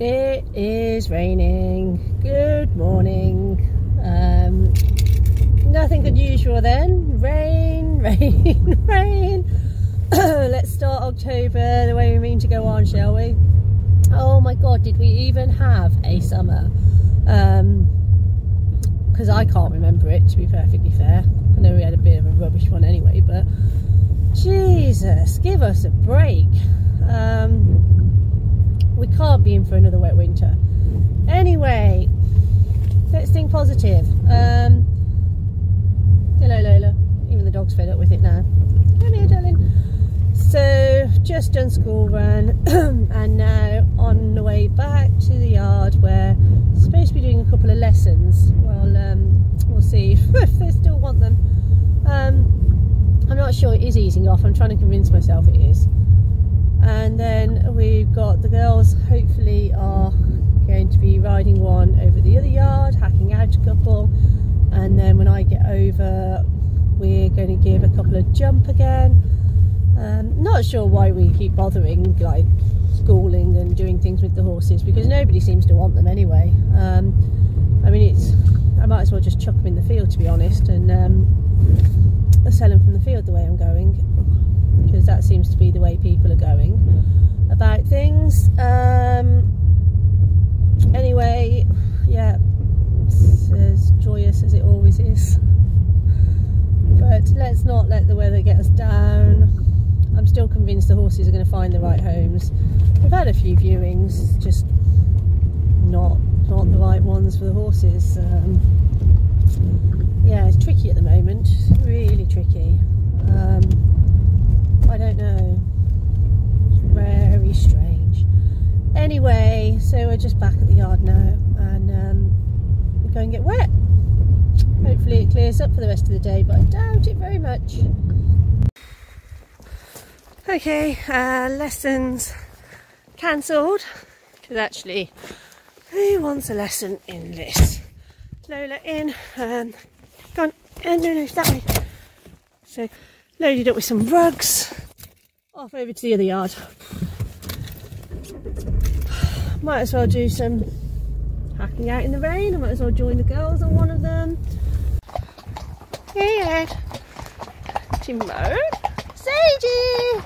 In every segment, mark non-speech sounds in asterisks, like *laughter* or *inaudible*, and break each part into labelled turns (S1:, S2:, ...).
S1: It is raining. Good morning. Um, nothing unusual then. Rain, *laughs* rain, rain. *coughs* Let's start October the way we mean to go on, shall we? Oh my god, did we even have a summer? Because um, I can't remember it, to be perfectly fair. I know we had a bit of a rubbish one anyway, but Jesus, give us a break. Um, we can't be in for another wet winter. Anyway, let's think positive. Um, hello, Lola. Even the dog's fed up with it now. Come here, darling. So, just done school run, *clears throat* and now on the way back to the yard where I'm supposed to be doing a couple of lessons. Well, um, we'll see *laughs* if they still want them. Um, I'm not sure it is easing off. I'm trying to convince myself it is and then we've got the girls hopefully are going to be riding one over the other yard hacking out a couple. And then when I get over we're going to give a couple of jump again. Um, not sure why we keep bothering like schooling and doing things with the horses because nobody seems to want them anyway. Um, I mean it's I might as well just chuck them in the field to be honest and um, sell them from the field the way I'm going because that seems to be the way people are going about things. Um, anyway, yeah, it's as joyous as it always is. But let's not let the weather get us down. I'm still convinced the horses are going to find the right homes. We've had a few viewings, just not not the right ones for the horses. Um, yeah, it's tricky at the moment, really tricky. Um, I don't know. It's very strange. Anyway, so we're just back at the yard now and um, we're going to get wet. Hopefully it clears up for the rest of the day, but I doubt it very much. Okay, uh, lessons cancelled because actually who wants a lesson in this? Lola in, um, gone, uh, no, no, that way. So loaded up with some rugs. Off over to the other yard. Might as well do some hacking out in the rain. I might as well join the girls on one of them. Hey Ed. Timon. Sadie.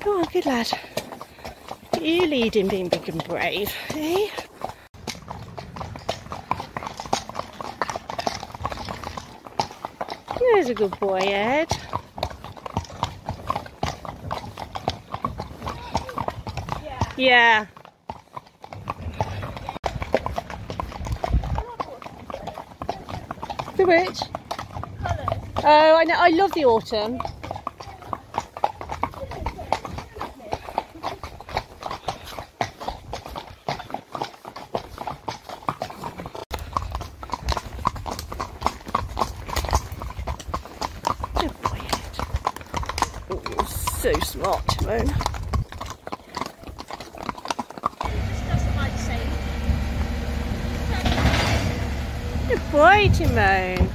S1: Come on, good lad. You lead him being big and brave, eh? There's a good boy, Ed. Yeah. The which? Oh, I know. I love the autumn. Oh, you're so smart, Timon. Boy, Timon.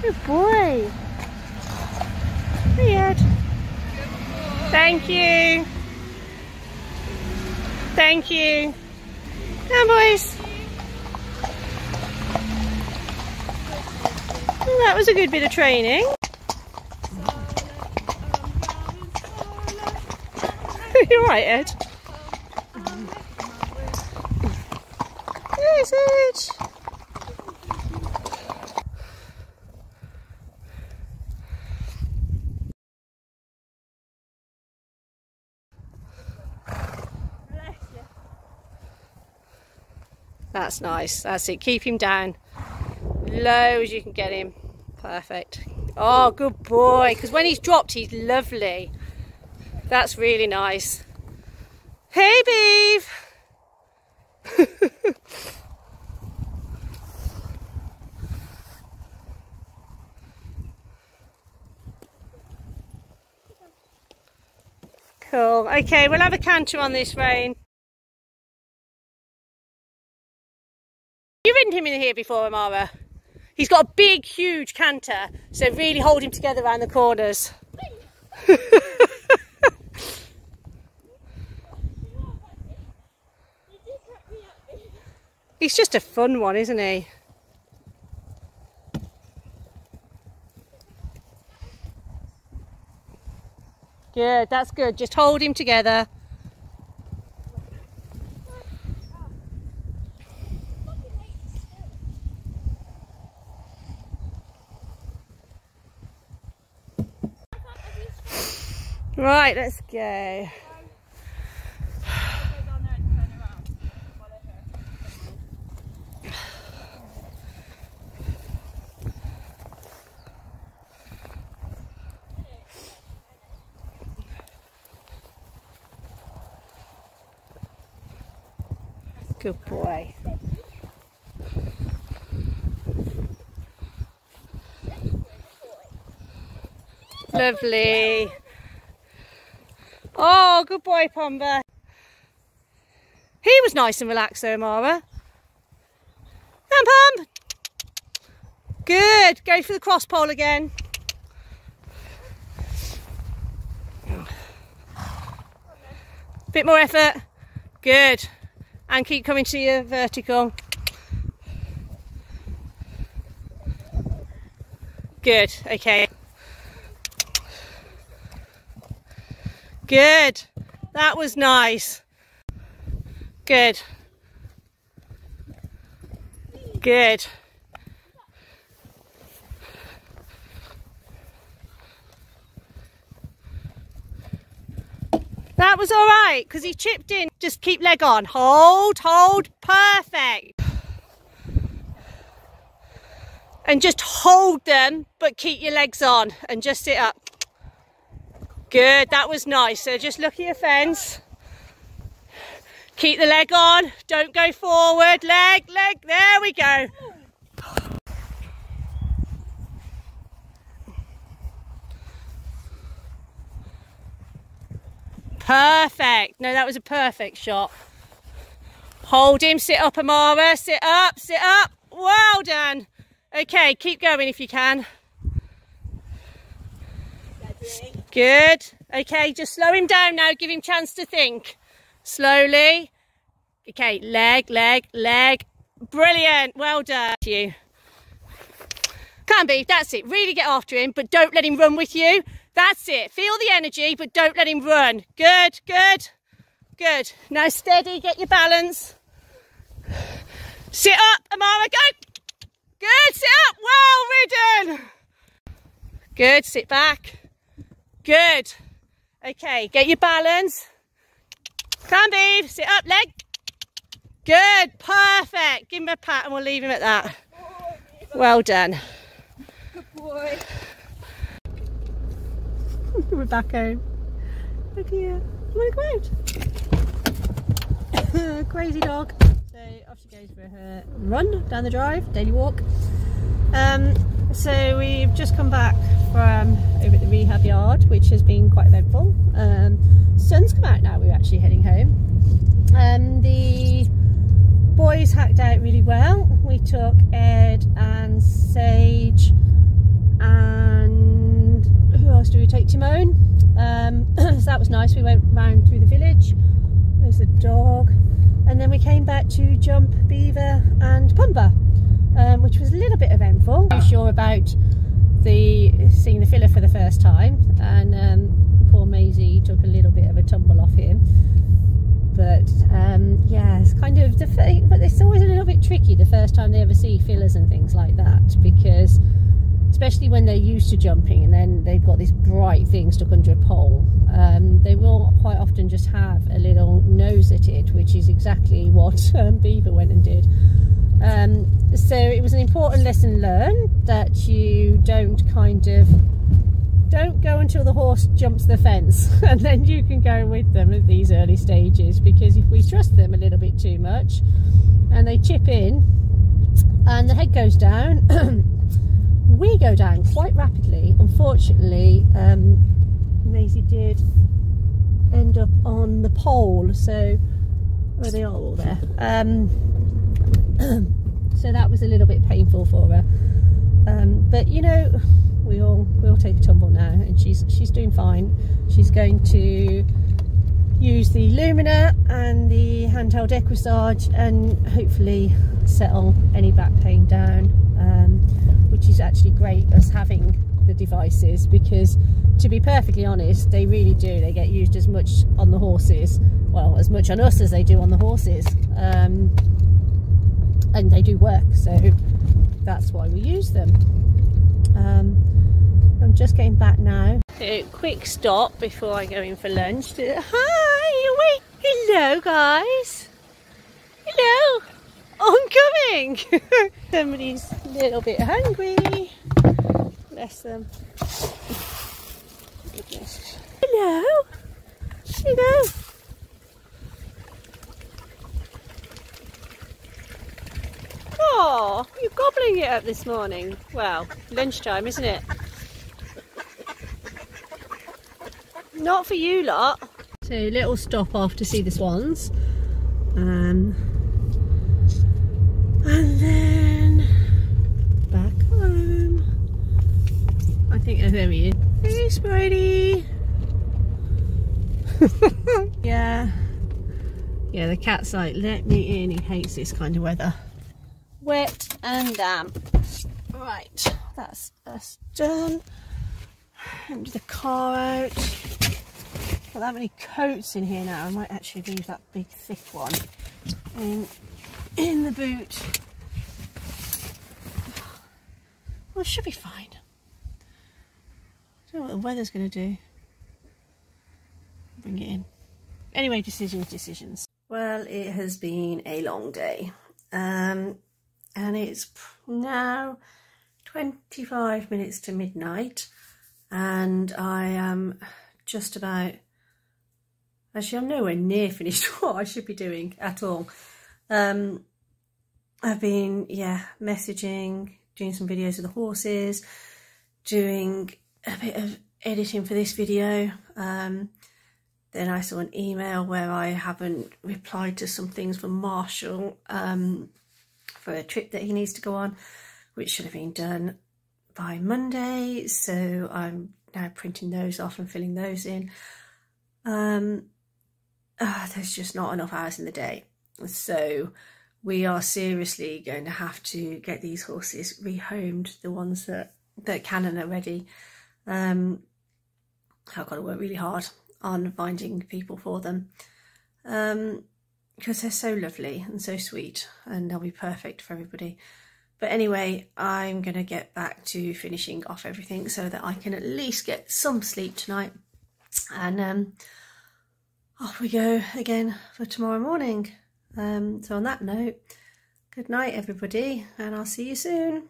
S1: Good boy. Hey, Ed. Thank you. Thank you. Come boys. that was a good bit of training. *laughs* You're right, Ed. Yes, Ed. That's nice. That's it. Keep him down. Low as you can get him. Perfect. Oh, good boy. Because when he's dropped, he's lovely. That's really nice. Hey, Beeve! *laughs* cool. Okay, we'll have a canter on this rain. him in here before, Amara. He's got a big, huge canter, so really hold him together around the corners. *laughs* He's just a fun one, isn't he? Good, that's good. Just hold him together. Right, let's go. Good boy. Lovely. Oh, good boy, Pumba. He was nice and relaxed though, Mara. Come, Pump. Good. Go for the cross pole again. Bit more effort. Good and keep coming to your vertical. Good, okay. Good, that was nice. Good. Good. That was all right because he chipped in. Just keep leg on. Hold, hold. Perfect. And just hold them, but keep your legs on and just sit up. Good, that was nice. So just look at your fence. Keep the leg on. Don't go forward. Leg, leg. There we go. Perfect. No, that was a perfect shot. Hold him. Sit up, Amara. Sit up. Sit up. Well done. Okay, keep going if you can. Good. Okay, just slow him down now. Give him chance to think. Slowly. Okay, leg, leg, leg. Brilliant. Well done. You. Can be. That's it. Really get after him, but don't let him run with you. That's it. Feel the energy, but don't let him run. Good, good, good. Now steady, get your balance. Sit up, Amara, go. Good, sit up, well ridden. Good, sit back. Good. Okay, get your balance. Come, babe, sit up, leg. Good, perfect. Give him a pat and we'll leave him at that. Well done.
S2: Good boy.
S1: We're back home. Look here. You want to go out? *coughs* Crazy dog. So off she goes for her run down the drive, daily walk. Um, so we've just come back from over at the rehab yard, which has been quite eventful. Um, sun's come out now, we're actually heading home. Um, the boys hacked out really well. We took Ed and Sage and who else do we take? Timon. Um, *clears throat* so that was nice. We went round through the village. There's a dog. And then we came back to jump Beaver and Pumba, um, which was a little bit eventful. I'm sure about the seeing the filler for the first time. And um, poor Maisie took a little bit of a tumble off him. But um, yeah, it's kind of, but it's always a little bit tricky the first time they ever see fillers and things like that because especially when they're used to jumping and then they've got this bright thing stuck under a pole um, they will quite often just have a little nose at it which is exactly *laughs* what um, Beaver went and did um, so it was an important lesson learned that you don't kind of don't go until the horse jumps the fence *laughs* and then you can go with them at these early stages because if we trust them a little bit too much and they chip in and the head goes down *clears throat* we go down quite rapidly. Unfortunately, um, Maisie did end up on the pole, so oh, they are all there. Um, *clears throat* so that was a little bit painful for her. Um, but you know, we all we all take a tumble now, and she's she's doing fine. She's going to use the Lumina and the handheld Equissage and hopefully settle any back pain down um, which is actually great as having the devices because to be perfectly honest they really do they get used as much on the horses well as much on us as they do on the horses um, and they do work so that's why we use them. Um, I'm just getting back now. A quick stop before I go in for lunch. Hi wait hello guys. Hello. I'm coming. *laughs* Somebody's a little bit hungry. Bless them. Hello. Hello Oh, it up this morning. Well, lunchtime, isn't it? Not for you lot. So little stop off to see the swans. Um, and then back home. I think, oh, there he is. Hey, Spidey. *laughs* yeah. Yeah, the cat's like, let me in. He hates this kind of weather wet and damp. Right, that's us done. Empty the car out. Got that many coats in here now. I might actually leave that big thick one in, in the boot. Well, it should be fine. I don't know what the weather's going to do. Bring it in. Anyway, decisions, decisions. Well, it has been a long day. Um, and it's now 25 minutes to midnight. And I am just about actually I'm nowhere near *laughs* finished what I should be doing at all. Um, I've been yeah messaging doing some videos of the horses doing a bit of editing for this video. Um, then I saw an email where I haven't replied to some things from Marshall. Um, for a trip that he needs to go on, which should have been done by Monday. So I'm now printing those off and filling those in. Um, oh, there's just not enough hours in the day. So we are seriously going to have to get these horses rehomed, the ones that, that can and are ready. Um, I've got to work really hard on finding people for them. Um, because they're so lovely and so sweet and they'll be perfect for everybody. But anyway, I'm going to get back to finishing off everything so that I can at least get some sleep tonight. And um, off we go again for tomorrow morning. Um, so on that note, good night everybody and I'll see you soon.